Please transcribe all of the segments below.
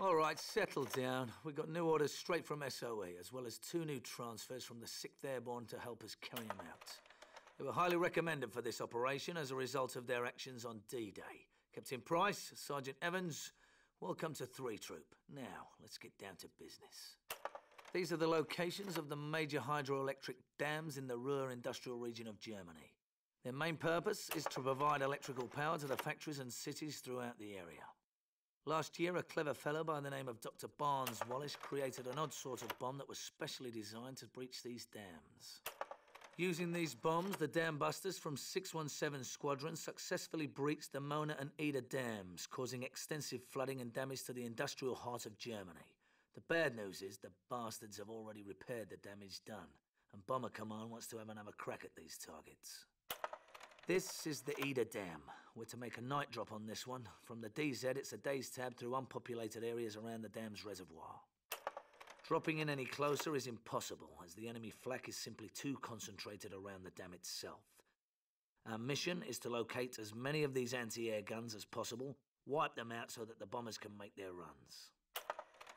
All right, settle down. We've got new orders straight from SOE, as well as two new transfers from the 6th Airborne to help us carry them out. They were highly recommended for this operation as a result of their actions on D-Day. Captain Price, Sergeant Evans, welcome to 3 Troop. Now, let's get down to business. These are the locations of the major hydroelectric dams in the Ruhr industrial region of Germany. Their main purpose is to provide electrical power to the factories and cities throughout the area. Last year, a clever fellow by the name of Dr. Barnes Wallis created an odd sort of bomb that was specially designed to breach these dams. Using these bombs, the dam busters from 617 Squadron successfully breached the Möhne and Eder dams, causing extensive flooding and damage to the industrial heart of Germany. The bad news is the bastards have already repaired the damage done, and Bomber Command wants to have another crack at these targets. This is the Eder Dam. We're to make a night drop on this one. From the DZ, it's a day's tab through unpopulated areas around the dam's reservoir. Dropping in any closer is impossible, as the enemy flak is simply too concentrated around the dam itself. Our mission is to locate as many of these anti-air guns as possible, wipe them out so that the bombers can make their runs.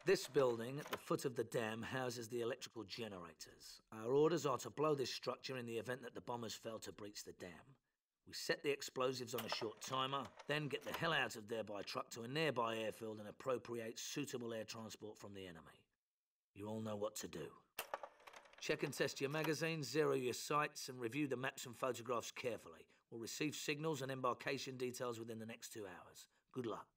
This building at the foot of the dam houses the electrical generators. Our orders are to blow this structure in the event that the bombers fail to breach the dam. We set the explosives on a short timer, then get the hell out of there by truck to a nearby airfield and appropriate suitable air transport from the enemy. You all know what to do. Check and test your magazines, zero your sights, and review the maps and photographs carefully. We'll receive signals and embarkation details within the next two hours. Good luck.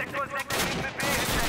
Sektor 6 gegen den B.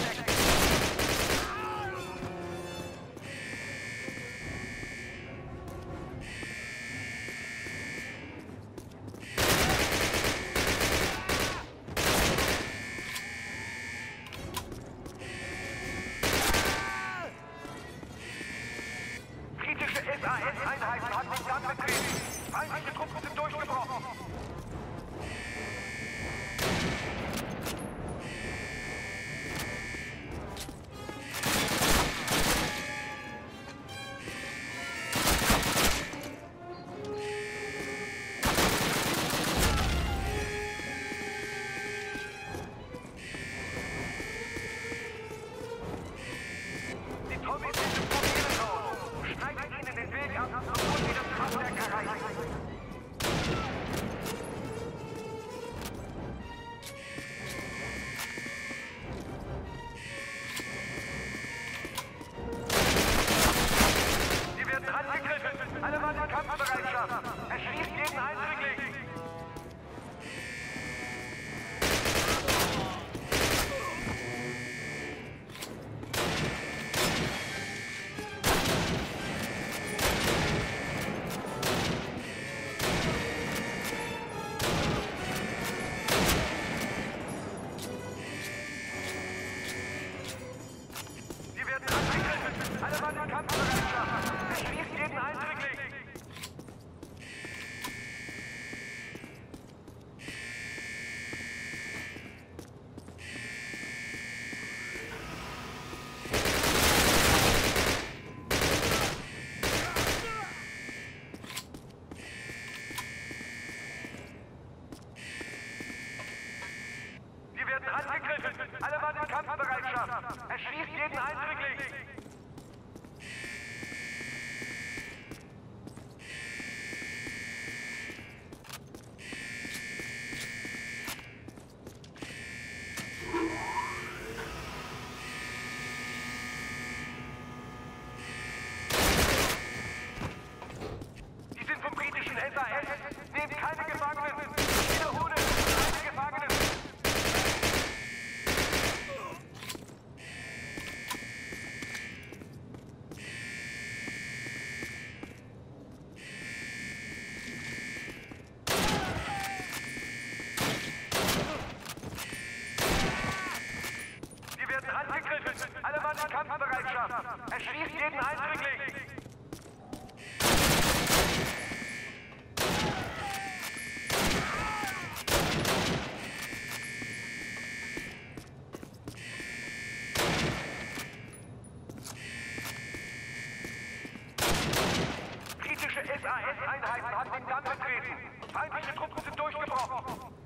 Einheiten haben den Damm betreten. Feindliche Truppen sind durchgebrochen.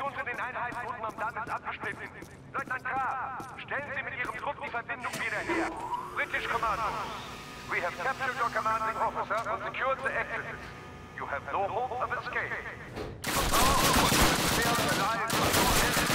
Kommunikation zu den Einheiten unten am Damm ist abgeschnitten. Leutnant Krah, stellen Sie mit Ihrem Trupp die Verbindung wieder her. British Commando. We have captured your commanding officer and secured the exit. You have no hope of escape. Keep us all stay on the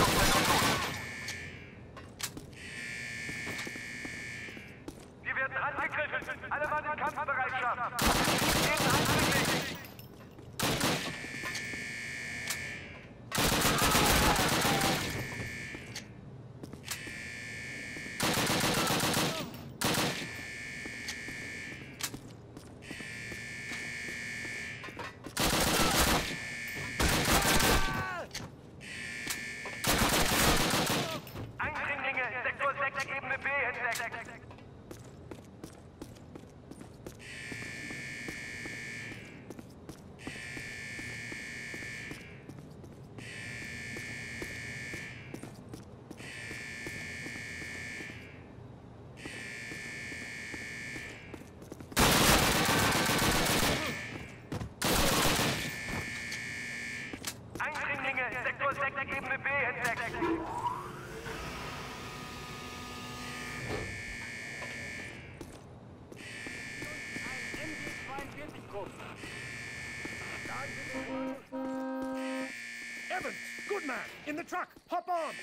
in the truck, hop on.